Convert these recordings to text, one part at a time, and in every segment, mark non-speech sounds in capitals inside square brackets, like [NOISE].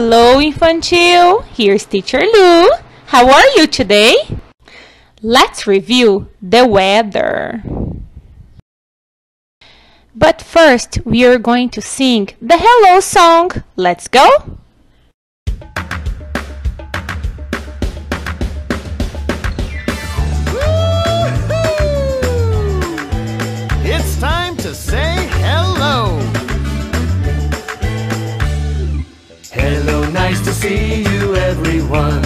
Hello, Infantil. Here's Teacher Lu. How are you today? Let's review the weather. But first, we are going to sing the hello song. Let's go! It's time to say Hello, nice to see you, everyone.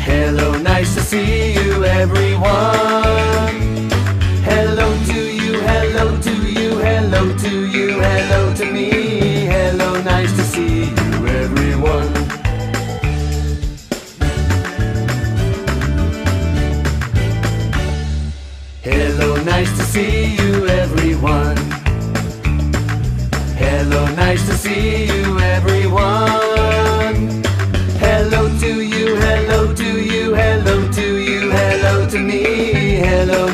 Hello, nice to see you, everyone. Hello to you, hello to you, hello to you, hello to me. Hello, nice to see you, everyone. Hello, nice to see you, everyone. Hello, nice to see you,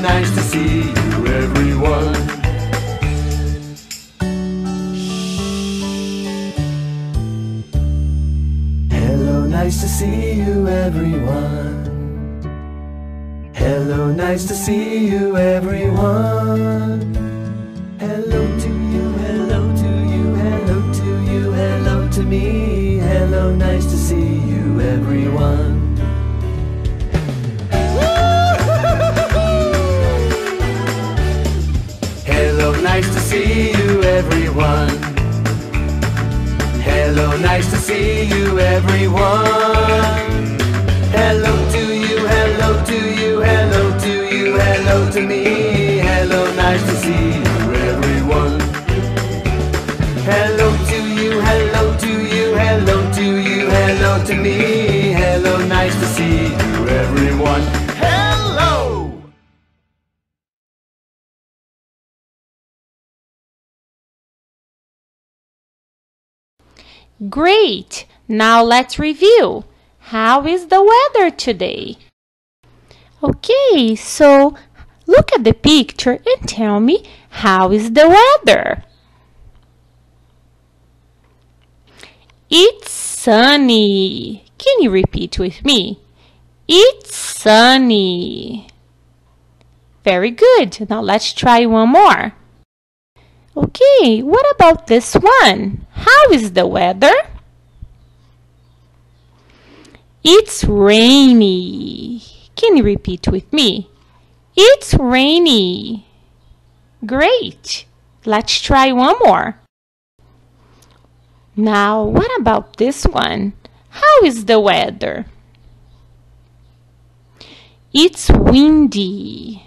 nice to see you, everyone. Hello, nice to see you, everyone. Hello, nice to see you, everyone. Hello to you, hello to you, hello to you, hello to me. Hello, nice to see you, everyone. Nice to see you, everyone. Hello, nice to see you, everyone. Hello to you, hello to you, hello to you, hello to me. Hello, nice to see you, everyone. Hello to you, hello to you, hello to you, hello to me. Great! Now let's review. How is the weather today? Okay, so look at the picture and tell me how is the weather? It's sunny. Can you repeat with me? It's sunny. Very good. Now let's try one more. Okay, what about this one? How is the weather? It's rainy. Can you repeat with me? It's rainy. Great. Let's try one more. Now, what about this one? How is the weather? It's windy.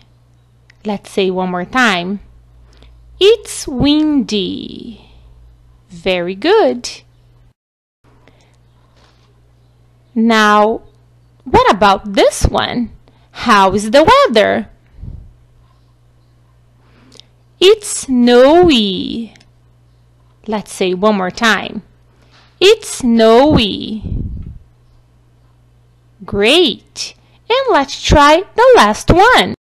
Let's say one more time. It's windy. Very good. Now, what about this one? How is the weather? It's snowy. Let's say one more time. It's snowy. Great. And let's try the last one.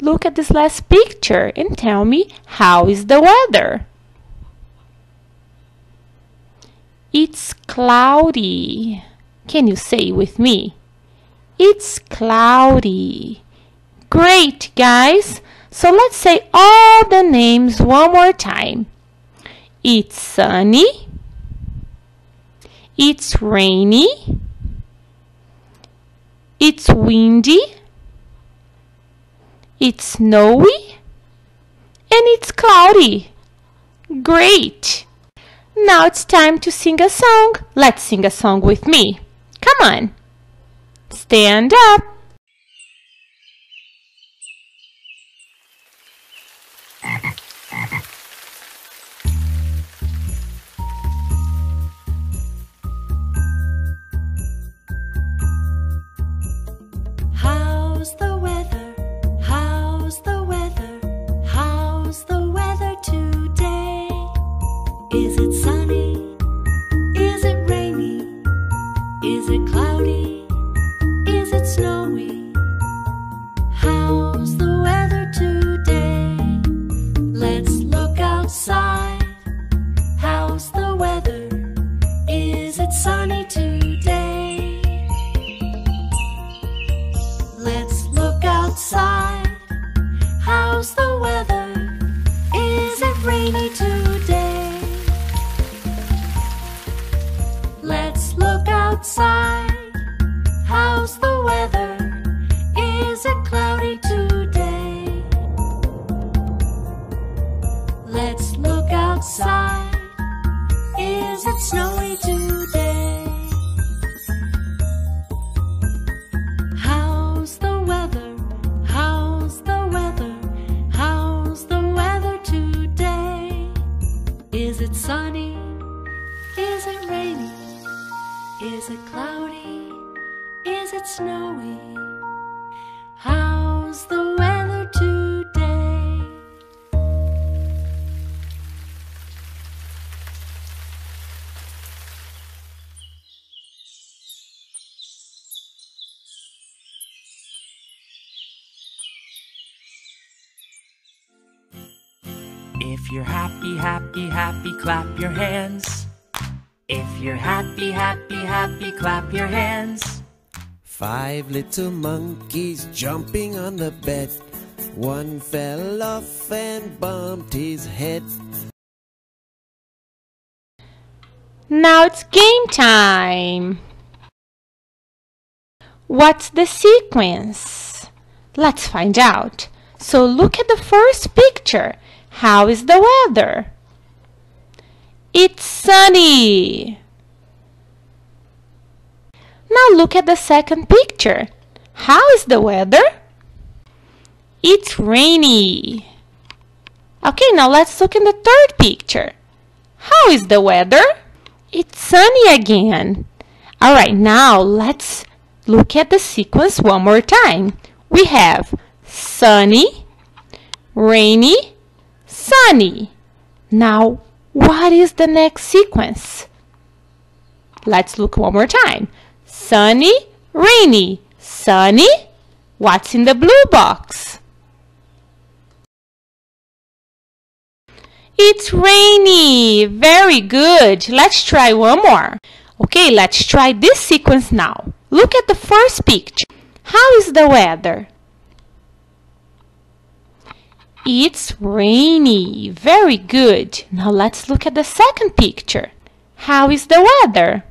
Look at this last picture and tell me how is the weather? It's cloudy. Can you say with me? It's cloudy. Great, guys. So let's say all the names one more time. It's sunny. It's rainy. It's windy. It's snowy. And it's cloudy. Great. Now it's time to sing a song. Let's sing a song with me. Come on. Stand up. If you're happy, happy, happy, clap your hands. If you're happy, happy, happy, clap your hands. Five little monkeys jumping on the bed. One fell off and bumped his head. Now it's game time. What's the sequence? Let's find out. So look at the first picture. How is the weather? It's sunny. Now look at the second picture. How is the weather? It's rainy. Okay, now let's look in the third picture. How is the weather? It's sunny again. All right, now let's look at the sequence one more time. We have sunny, rainy, sunny. Now, what is the next sequence? Let's look one more time. Sunny, rainy, sunny. What's in the blue box? It's rainy. Very good. Let's try one more. Okay, let's try this sequence now. Look at the first picture. How is the weather? It's rainy. Very good. Now let's look at the second picture. How is the weather?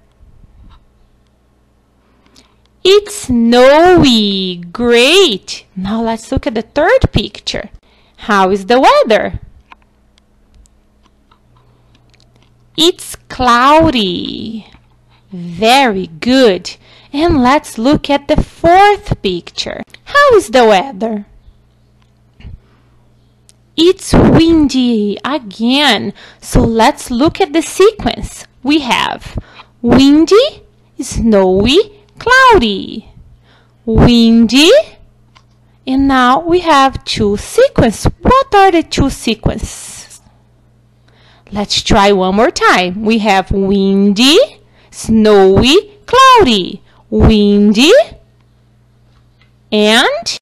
It's snowy. Great. Now let's look at the third picture. How is the weather? It's cloudy. Very good. And let's look at the fourth picture. How is the weather? It's windy again. So let's look at the sequence. We have windy, snowy, cloudy. Windy. And now we have two sequences. What are the two sequences? Let's try one more time. We have windy, snowy, cloudy. Windy and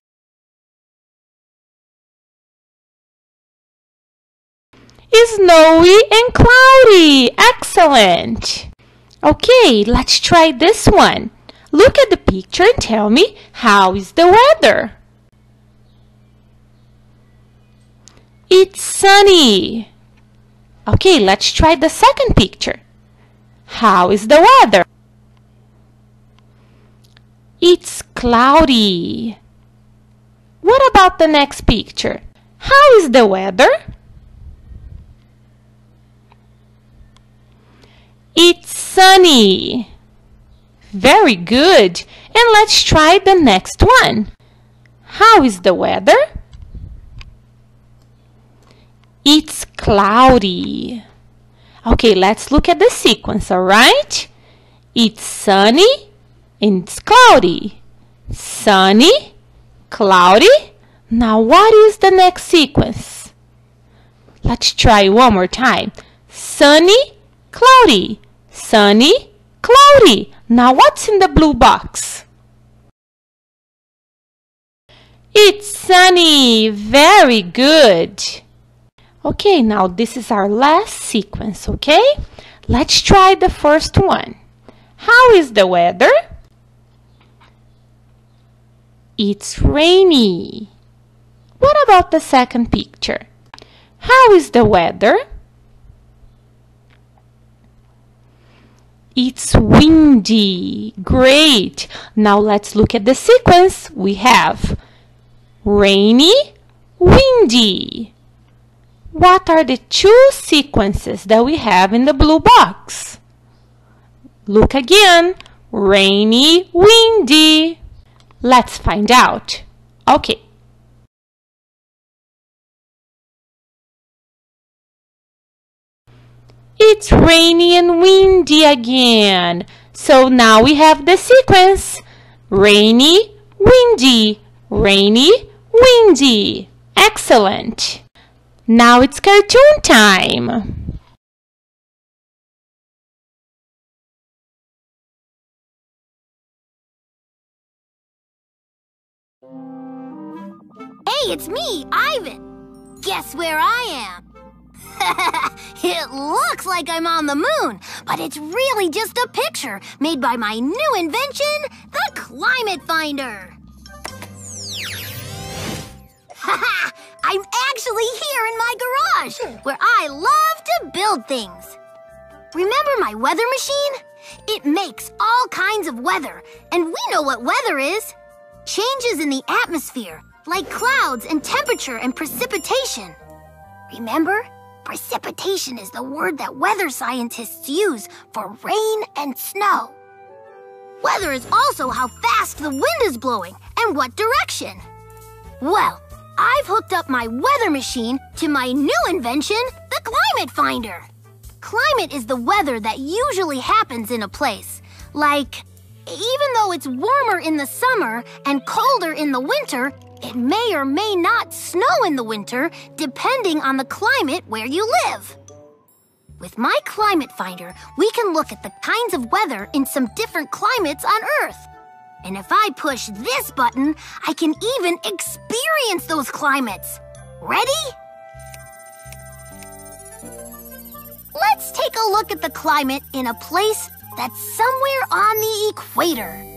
snowy and cloudy. Excellent. Okay, let's try this one. Look at the picture and tell me how is the weather? It's sunny. Okay, let's try the second picture. How is the weather? It's cloudy. What about the next picture? How is the weather? It's sunny. Very good. And let's try the next one. How is the weather? It's cloudy. Okay, let's look at the sequence, all right? It's sunny and it's cloudy. Sunny, cloudy. Now, what is the next sequence? Let's try one more time. Sunny, cloudy. Sunny, cloudy. Now, what's in the blue box? It's sunny. Very good. Okay, now this is our last sequence, okay? Let's try the first one. How is the weather? It's rainy. What about the second picture? How is the weather? It's windy. Great. Now let's look at the sequence. We have rainy, windy. What are the two sequences that we have in the blue box? Look again. Rainy, windy. Let's find out. Okay. It's rainy and windy again. So now we have the sequence. Rainy, windy, rainy, windy. Excellent. Now it's cartoon time. Hey, it's me, Ivan. Guess where I am? [LAUGHS] it looks like I'm on the moon, but it's really just a picture made by my new invention, the Climate Finder. [LAUGHS] I'm actually here in my garage, where I love to build things. Remember my weather machine? It makes all kinds of weather, and we know what weather is. Changes in the atmosphere, like clouds and temperature and precipitation. Remember? Precipitation is the word that weather scientists use for rain and snow. Weather is also how fast the wind is blowing and what direction. Well, I've hooked up my weather machine to my new invention, the Climate Finder. Climate is the weather that usually happens in a place. Like, even though it's warmer in the summer and colder in the winter, it may or may not snow in the winter, depending on the climate where you live. With my climate finder, we can look at the kinds of weather in some different climates on Earth. And if I push this button, I can even experience those climates. Ready? Let's take a look at the climate in a place that's somewhere on the equator.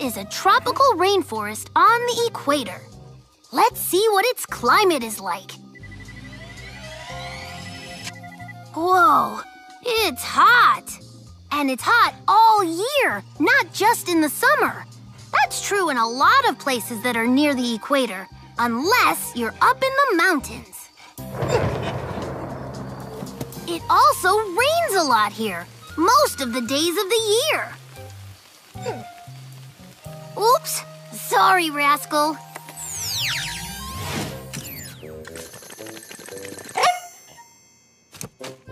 Is a tropical rainforest on the equator. Let's see what its climate is like. Whoa, it's hot. And it's hot all year, not just in the summer. That's true in a lot of places that are near the equator, unless you're up in the mountains. It also rains a lot here, most of the days of the year. Sorry, Rascal.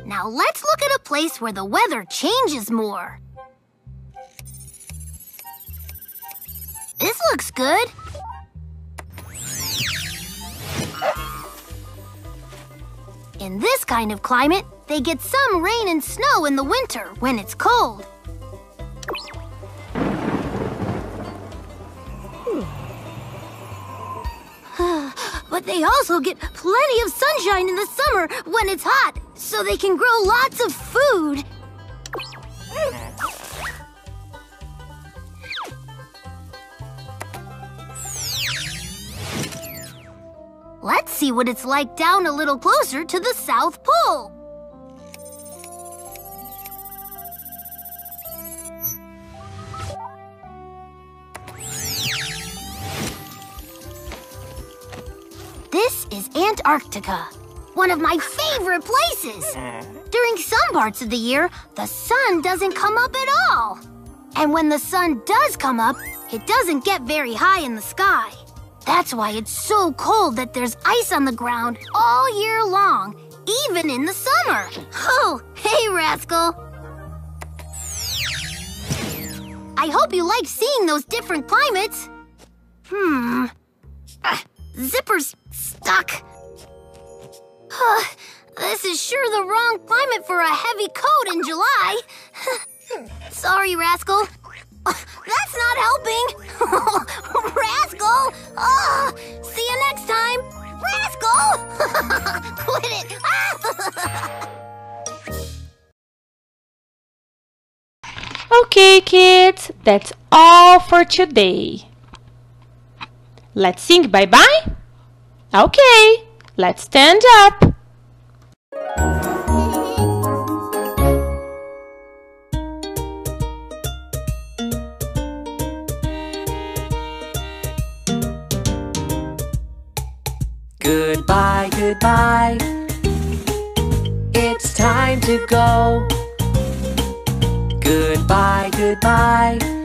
Now let's look at a place where the weather changes more. This looks good. In this kind of climate, they get some rain and snow in the winter when it's cold. But they also get plenty of sunshine in the summer when it's hot, so they can grow lots of food. Let's see what it's like down a little closer to the South Pole. This is Antarctica, one of my favorite places. During some parts of the year, the sun doesn't come up at all. And when the sun does come up, it doesn't get very high in the sky. That's why it's so cold that there's ice on the ground all year long, even in the summer. [LAUGHS] Oh, hey, Rascal. I hope you like seeing those different climates. Hmm. Ah, zipper's stuck. Huh, this is sure the wrong climate for a heavy coat in July. [LAUGHS] Sorry, Rascal. [LAUGHS] That's not helping. [LAUGHS] Rascal! Oh, see you next time. Rascal! Quit it. Okay, kids, that's all for today. Let's sing bye bye. Okay, Let's stand up. Goodbye, goodbye. It's time to go. Goodbye, goodbye.